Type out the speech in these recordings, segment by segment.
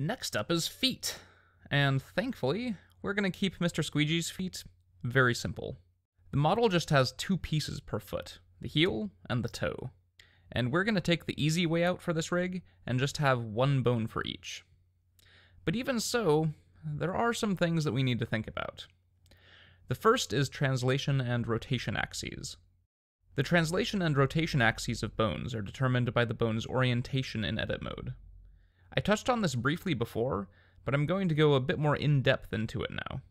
Next up is feet. And thankfully, we're going to keep Mr. Squeegee's feet very simple. The model just has two pieces per foot, the heel and the toe. And we're going to take the easy way out for this rig and just have one bone for each. But even so, there are some things that we need to think about. The first is translation and rotation axes. The translation and rotation axes of bones are determined by the bone's orientation in edit mode. I touched on this briefly before, but I'm going to go a bit more in depth into it now.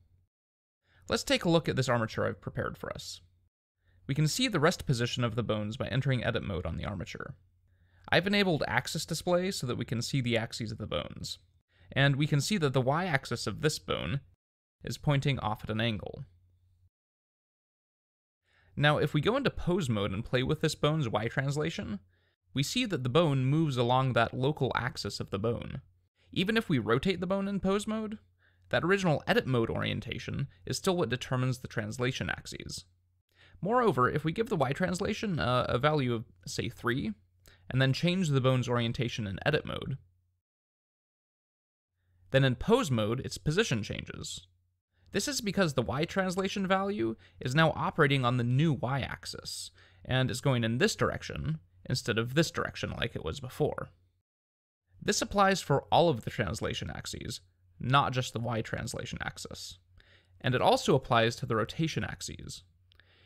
Let's take a look at this armature I've prepared for us. We can see the rest position of the bones by entering edit mode on the armature. I've enabled axis display so that we can see the axes of the bones. And we can see that the y-axis of this bone is pointing off at an angle. Now, if we go into pose mode and play with this bone's y translation, we see that the bone moves along that local axis of the bone. Even if we rotate the bone in pose mode, that original edit mode orientation is still what determines the translation axes. Moreover, if we give the y translation a value of, say, 3, and then change the bone's orientation in edit mode, then in pose mode, its position changes. This is because the y translation value is now operating on the new y axis, and is going in this direction instead of this direction like it was before. This applies for all of the translation axes, not just the y translation axis. And it also applies to the rotation axes.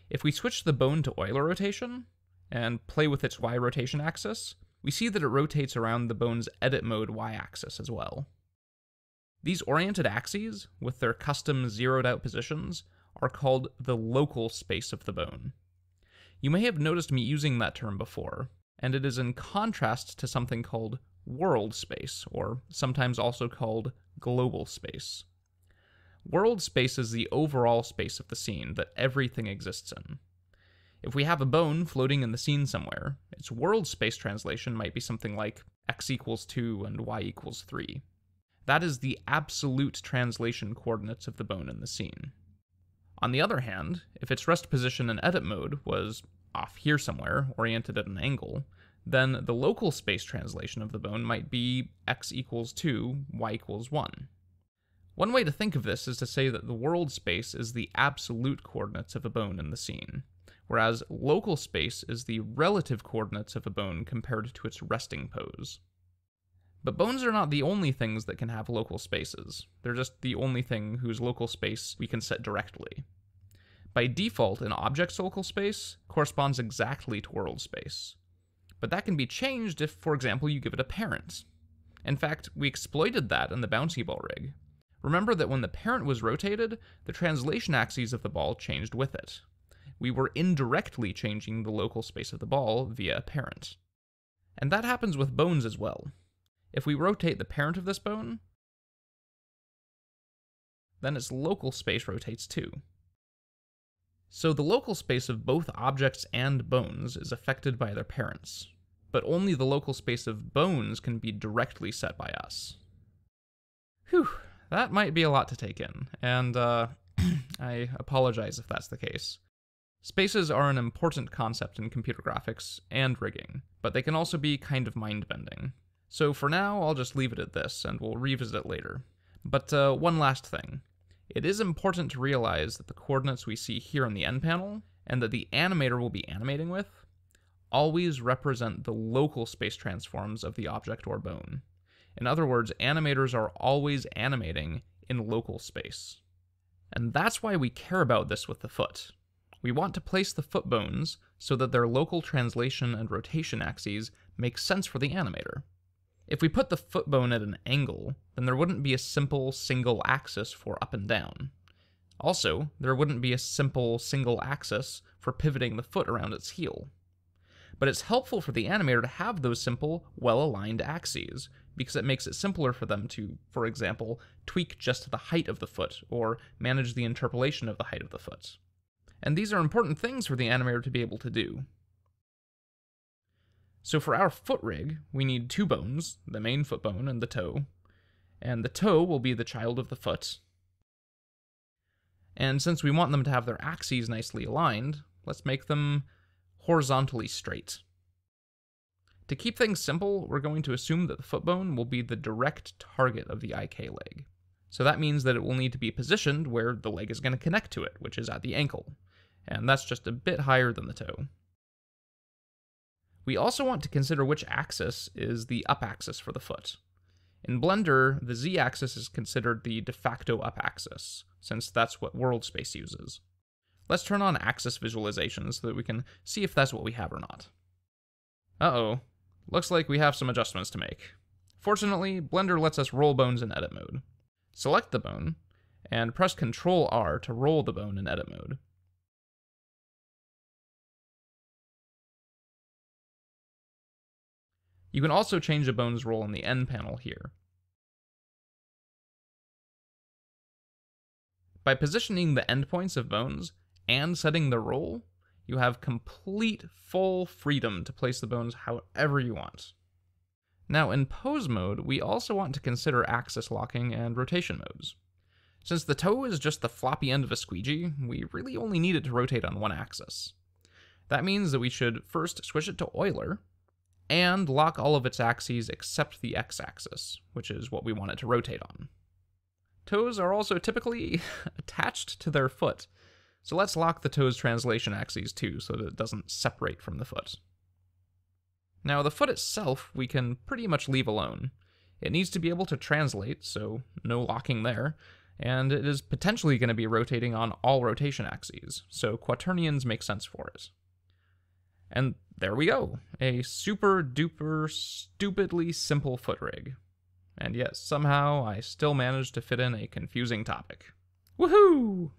If we switch the bone to Euler rotation, and play with its y rotation axis, we see that it rotates around the bone's edit mode y axis as well. These oriented axes, with their custom zeroed out positions, are called the local space of the bone. You may have noticed me using that term before, and it is in contrast to something called world space, or sometimes also called global space. World space is the overall space of the scene that everything exists in. If we have a bone floating in the scene somewhere, its world space translation might be something like x equals 2 and y equals 3. That is the absolute translation coordinates of the bone in the scene. On the other hand, if its rest position in edit mode was off here somewhere, oriented at an angle, then the local space translation of the bone might be x equals 2, y equals 1. One way to think of this is to say that the world space is the absolute coordinates of a bone in the scene, whereas local space is the relative coordinates of a bone compared to its resting pose. But bones are not the only things that can have local spaces. They're just the only thing whose local space we can set directly. By default, an object's local space corresponds exactly to world space. But that can be changed if, for example, you give it a parent. In fact, we exploited that in the bouncy ball rig. Remember that when the parent was rotated, the translation axes of the ball changed with it. We were indirectly changing the local space of the ball via a parent. And that happens with bones as well. If we rotate the parent of this bone, then its local space rotates too. So the local space of both objects and bones is affected by their parents, but only the local space of bones can be directly set by us. Whew, that might be a lot to take in, and uh, I apologize if that's the case. Spaces are an important concept in computer graphics and rigging, but they can also be kind of mind bending. So for now, I'll just leave it at this, and we'll revisit it later. But uh, one last thing. It is important to realize that the coordinates we see here in the N panel, and that the animator will be animating with, always represent the local space transforms of the object or bone. In other words, animators are always animating in local space. And that's why we care about this with the foot. We want to place the foot bones so that their local translation and rotation axes make sense for the animator. If we put the foot bone at an angle, then there wouldn't be a simple single axis for up and down. Also, there wouldn't be a simple single axis for pivoting the foot around its heel. But it's helpful for the animator to have those simple, well-aligned axes, because it makes it simpler for them to, for example, tweak just the height of the foot, or manage the interpolation of the height of the foot. And these are important things for the animator to be able to do. So for our foot rig, we need two bones, the main foot bone and the toe. And the toe will be the child of the foot. And since we want them to have their axes nicely aligned, let's make them horizontally straight. To keep things simple, we're going to assume that the foot bone will be the direct target of the IK leg. So that means that it will need to be positioned where the leg is going to connect to it, which is at the ankle. And that's just a bit higher than the toe. We also want to consider which axis is the up axis for the foot. In Blender, the z axis is considered the de facto up axis, since that's what world space uses. Let's turn on axis visualization so that we can see if that's what we have or not. Uh-oh, looks like we have some adjustments to make. Fortunately, Blender lets us roll bones in edit mode. Select the bone, and press Ctrl R to roll the bone in edit mode. You can also change a bone's roll in the N panel here. By positioning the endpoints of bones and setting the roll, you have complete full freedom to place the bones however you want. Now in pose mode, we also want to consider axis locking and rotation modes. Since the toe is just the floppy end of a squeegee, we really only need it to rotate on one axis. That means that we should first switch it to Euler, and lock all of its axes except the x-axis, which is what we want it to rotate on. Toes are also typically attached to their foot, so let's lock the toes translation axes too so that it doesn't separate from the foot. Now, the foot itself we can pretty much leave alone. It needs to be able to translate, so no locking there, and it is potentially going to be rotating on all rotation axes, so quaternions make sense for it. And there we go, a super duper stupidly simple foot rig. And yet somehow I still managed to fit in a confusing topic. Woohoo!